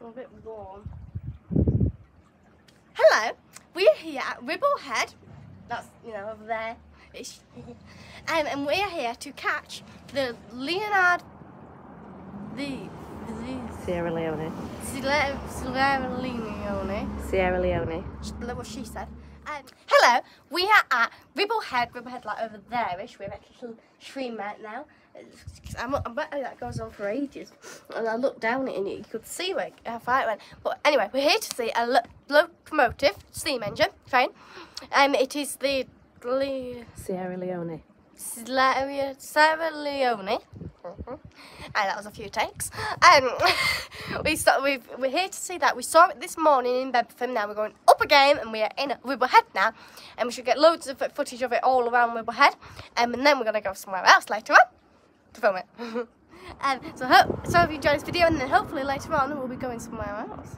A bit warm. Hello, we're here at Ribblehead. That's, you know, over there. Ish. um, and we're here to catch the Leonard. The. the Sierra Leone. Sierra Sierra Leone. Sierra Leone. That's what she said. Um, hello, we are at Ribblehead. Ribblehead, like over there-ish. We're actually stream right now. I'm, I bet that goes on for ages. And I looked down it and you could see where how far it went. But anyway, we're here to see a lo locomotive steam engine train. Um, it is the Le Sierra Leone. Sierra, Sierra Leone. And that was a few takes. Um, we saw, we've, we're here to see that. We saw it this morning in Bedford. Now we're going up again and we are in Ribblehead now. And we should get loads of footage of it all around Ribblehead. Um, and then we're going to go somewhere else later on film it. um, so, hope, so if you enjoyed this video and then hopefully later on we'll be going somewhere else.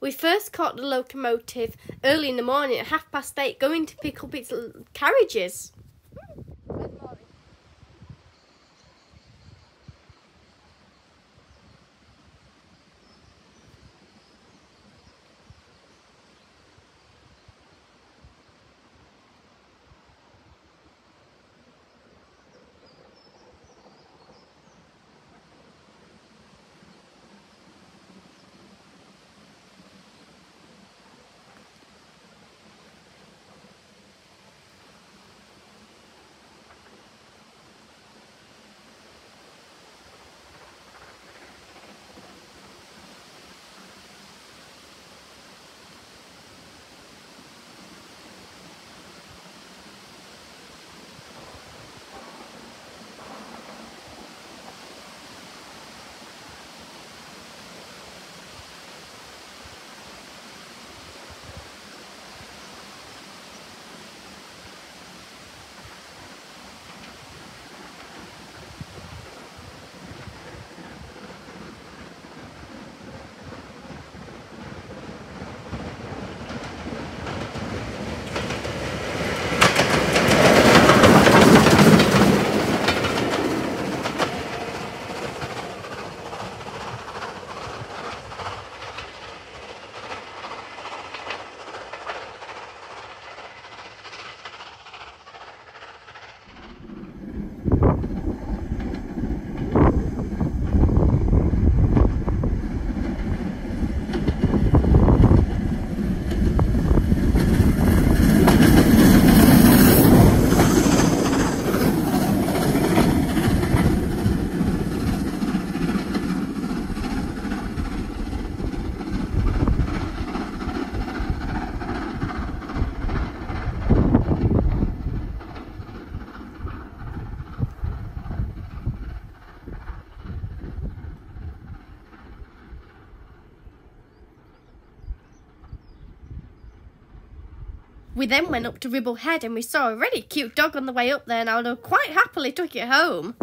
We first caught the locomotive early in the morning at half past eight going to pick up its carriages. We then went up to Ribblehead and we saw a really cute dog on the way up there and I would have quite happily took it home.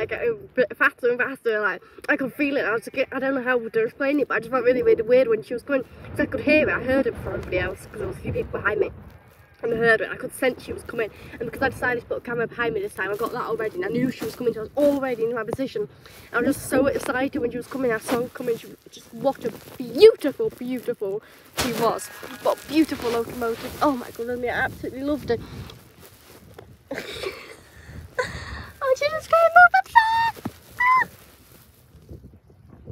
Like getting a bit faster and faster. Like I could feel it. I was like, I don't know how to explain it, but I just felt really, really weird when she was coming. Because I could hear it. I heard it before everybody else because there was a few people behind me. And I heard it, I could sense she was coming. And because I decided to put a camera behind me this time, I got that already. And I knew she was coming, so I was already in my position. I was just so excited when she was coming. I saw her coming. She, just what a beautiful, beautiful she was. What beautiful locomotive. Oh my goodness, I absolutely loved it. oh, she just came up and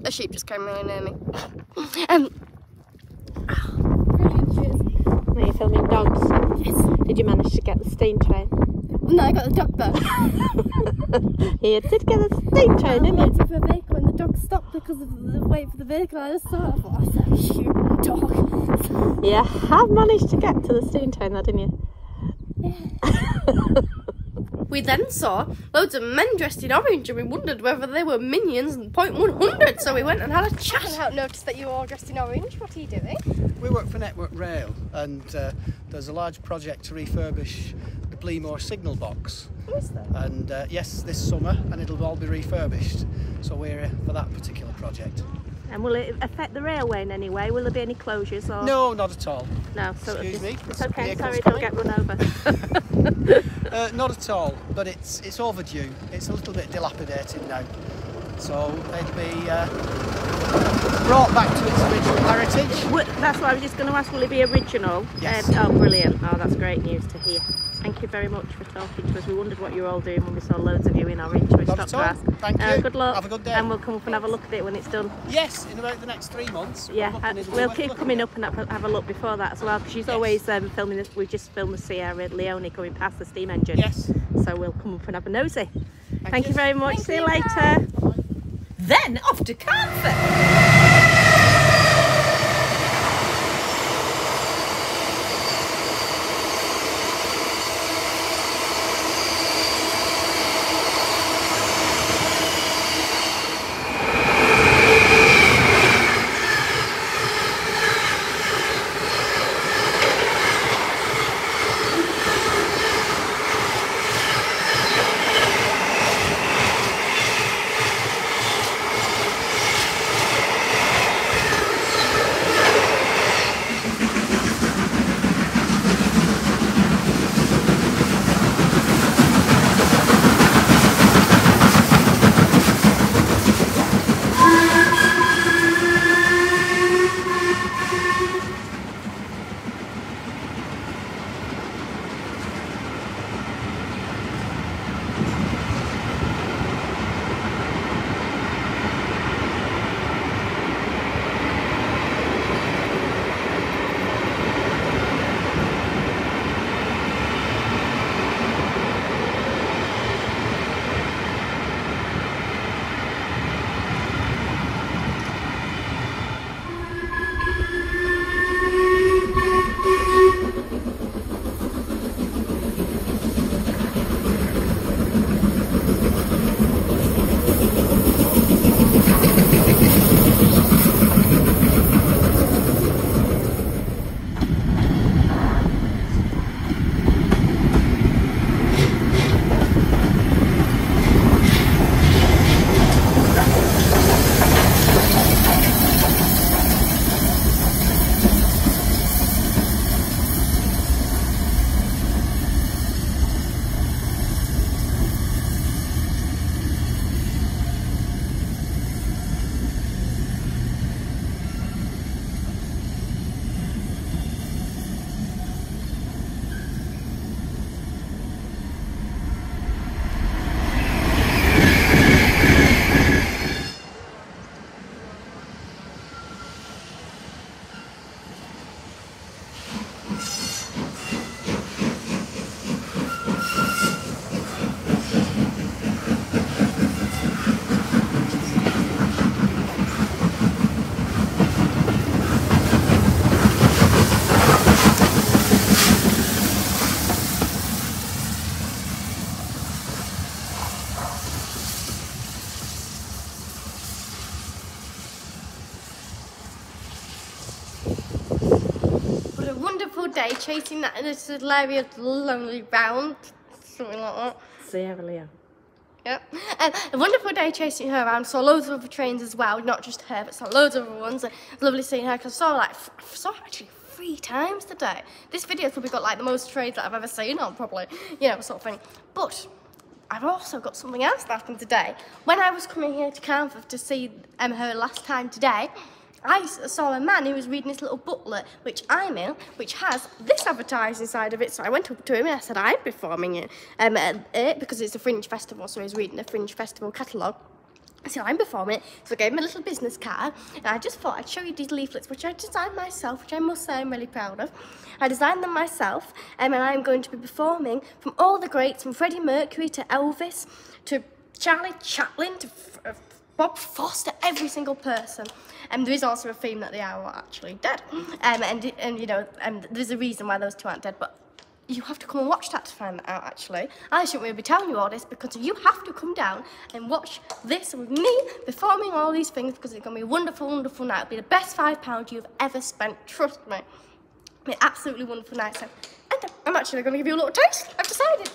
A sheep just came really near me. um, Are you filming dogs? Yes. Did you manage to get the steam train? No, I got the dog back. you did get the steam train, didn't you? for a vehicle and the dog stopped because of the wait for the vehicle. I just saw it. I thought, oh, that's a cute dog. You have managed to get to the steam train, though, didn't you? Yeah. we then saw loads of men dressed in orange and we wondered whether they were minions and point 100 so we went and had a chat. I have noticed that you are all dressed in orange. What are you doing? We work for Network Rail and uh, there's a large project to refurbish the Blea Moor signal box. Is there? And uh, yes, this summer and it'll all be refurbished. So we're here for that particular project. And will it affect the railway in any way? Will there be any closures or? No, not at all. No, so Excuse me. It's okay. Sorry, coming. don't get run over. uh, not at all, but it's it's overdue. It's a little bit dilapidated now, so it'll be uh, brought back to its original heritage. That's what I was just going to ask. Will it be original? Yes. Um, oh, brilliant! Oh, that's great news to hear. Thank you very much for talking to us. We wondered what you were all doing when we saw loads of you in Orange. We Not stopped at all. to ask. Thank Uh, you. good luck. Have a good day. And we'll come up and have a look at it when it's done. Yes, in about the next three months. Yeah, We're uh, looking, it'll be we'll keep coming up and have, have a look before that as well because she's Yes. always um, filming this. We've just filmed the Sierra Leone coming past the steam engine. Yes. So we'll come up and have a nosy. Thank, Thank you. you. very much. Thank See you you, later. Then off to Carnforth. What a wonderful day chasing that this hilarious lonely round something like that. Sierra Leone. Yep. Um, a wonderful day chasing her around. Saw loads of other trains as well, not just her, but saw loads of other ones. And it was lovely seeing her because I saw like I saw her actually three times today. This video's probably got like the most trains that I've ever seen on, probably, you know, sort of thing. But I've also got something else that happened today. When I was coming here to Carnforth to see um, her last time today, I saw a man who was reading this little booklet, which I'm in, which has this advertised inside of it. So I went up to him and I said, I'm performing it, um, it because it's a Fringe Festival, so he's reading the Fringe Festival catalogue. So I'm performing it, so I gave him a little business card, and I just thought I'd show you these leaflets, which I designed myself, which I must say I'm really proud of. I designed them myself, um, and I'm going to be performing from all the greats, from Freddie Mercury to Elvis to Charlie Chaplin to uh, Bob Foster, every single person. And there is also a theme that they are actually dead. Um, and, and, you know, and there's a reason why those two aren't dead, but you have to come and watch that to find that out actually. I shouldn't really be telling you all this because you have to come down and watch this with me performing all these things because it's going to be a wonderful, wonderful night. It'll be the best five pounds you've ever spent, trust me. It'll be an absolutely wonderful night. So, and I'm actually going to give you a little taste. I've decided.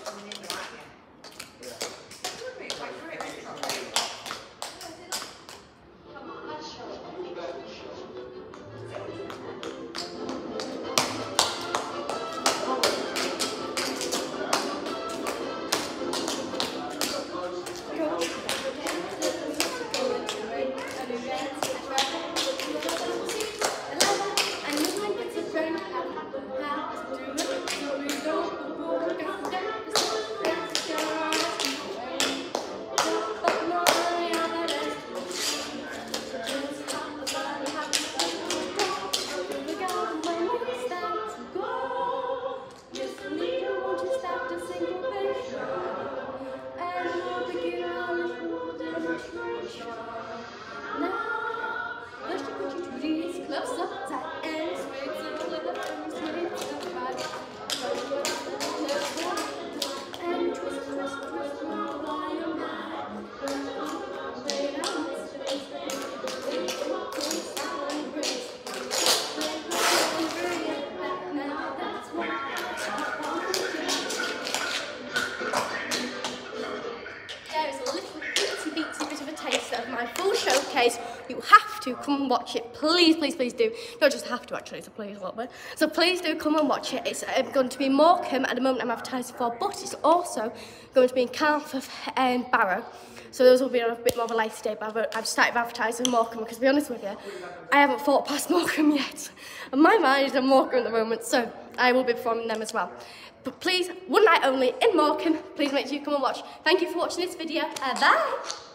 And watch it. Please, please, please do. Don't just have to actually, so please a little bit. So please do come and watch it. It's um, going to be in Morecambe at the moment I'm advertising for, but it's also going to be in Carnforth and Barrow. So those will be a bit more of a later date, but I've, I've started advertising Morecambe because to be honest with you, I haven't thought past Morecambe yet. And my mind is on Morecambe at the moment, so I will be performing them as well. But please, one night only in Morecambe, please make sure you come and watch. Thank you for watching this video. Uh, bye!